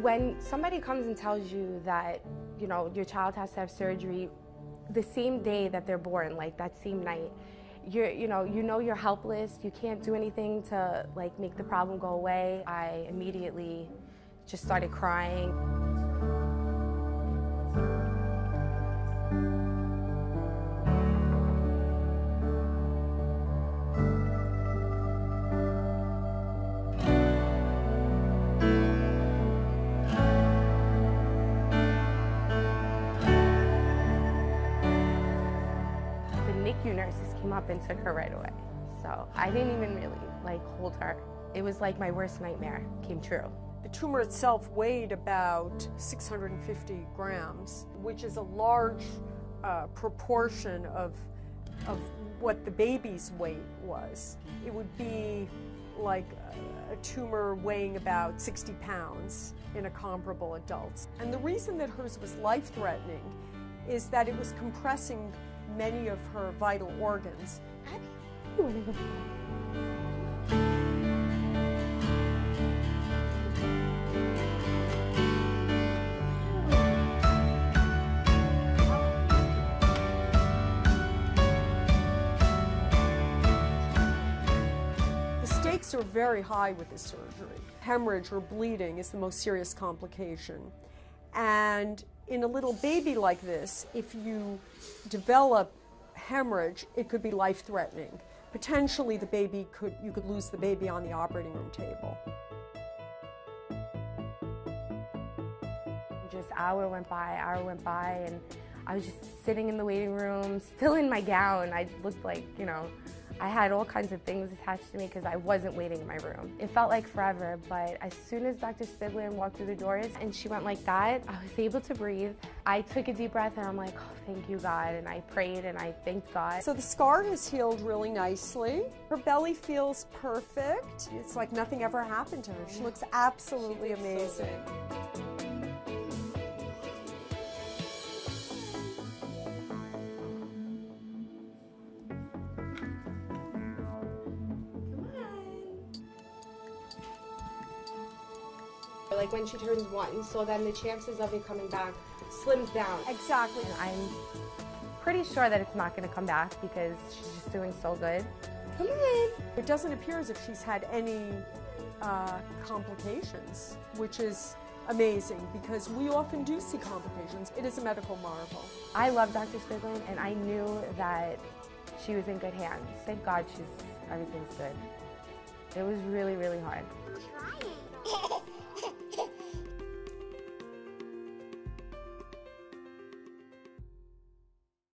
When somebody comes and tells you that, you know, your child has to have surgery the same day that they're born, like that same night, you're, you know, you know you're helpless. You can't do anything to like make the problem go away. I immediately just started crying. NICU nurses came up and took her right away. So I didn't even really like hold her. It was like my worst nightmare came true. The tumor itself weighed about 650 grams, which is a large uh, proportion of, of what the baby's weight was. It would be like a, a tumor weighing about 60 pounds in a comparable adult. And the reason that hers was life threatening is that it was compressing many of her vital organs. The stakes are very high with this surgery. Hemorrhage or bleeding is the most serious complication. And in a little baby like this, if you develop hemorrhage, it could be life threatening. Potentially, the baby could, you could lose the baby on the operating room table. Just hour went by, hour went by, and I was just sitting in the waiting room, still in my gown. I looked like, you know, I had all kinds of things attached to me because I wasn't waiting in my room. It felt like forever, but as soon as Dr. Spigland walked through the doors and she went like that, I was able to breathe. I took a deep breath and I'm like, oh, thank you, God. And I prayed and I thanked God. So the scar has healed really nicely. Her belly feels perfect. It's like nothing ever happened to her. She looks absolutely amazing. Like when she turns one, so then the chances of it coming back slims down. Exactly. And I'm pretty sure that it's not going to come back because she's just doing so good. Come on. It doesn't appear as if she's had any uh, complications, which is amazing because we often do see complications. It is a medical marvel. I love Dr. Spigland, and I knew that she was in good hands. Thank God she's everything's good. It was really, really hard. trying.